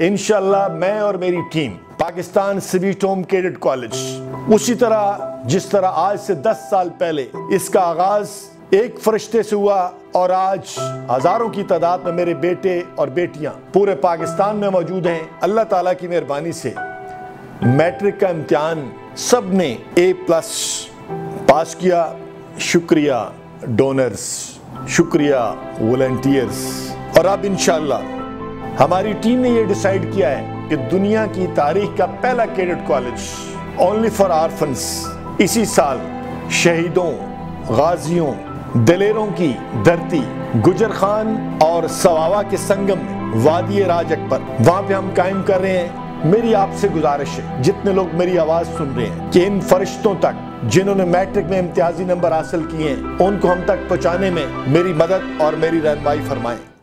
انشاءاللہ میں اور میری team Pakistan sweet home cadet college, اسی طرح جس طرح آج سے دس سال پہلے اس کا آغاز ایک فرشتے سے ہوا اور آج ہزاروں کی تعداد میں میرے بیٹے اور بیٹیاں پورے پاکستان میں موجود ہیں۔ اللہ تعالیٰ کی مہربانی سے میٹرک کا امتحان سب نے اے پلس پاس کیا۔ شکریہ ڈونرز، شکریہ ولنٹیئرز اور اب انشاءاللہ ہماری ٹیم نے یہ ڈیسائیڈ کیا ہے کہ دنیا کی تاریخ کا پہلا cadet college only for orphans اسی سال شہیدوں، غازیوں، دلیروں کی دھرتی گجر خان اور سواوا کے سنگم میں وادی راج اکبر۔ وہاں پہ ہم قائم کر رہے ہیں۔ میری آپ سے گزارش ہے، جتنے لوگ میری آواز سن رہے ہیں کہ ان فرشتوں تک جنہوں نے میٹرک میں امتیازی نمبر حاصل کیے ہیں، ان کو ہم تک پہنچانے میں میری مدد اور میری رہنمائی فرمائیں۔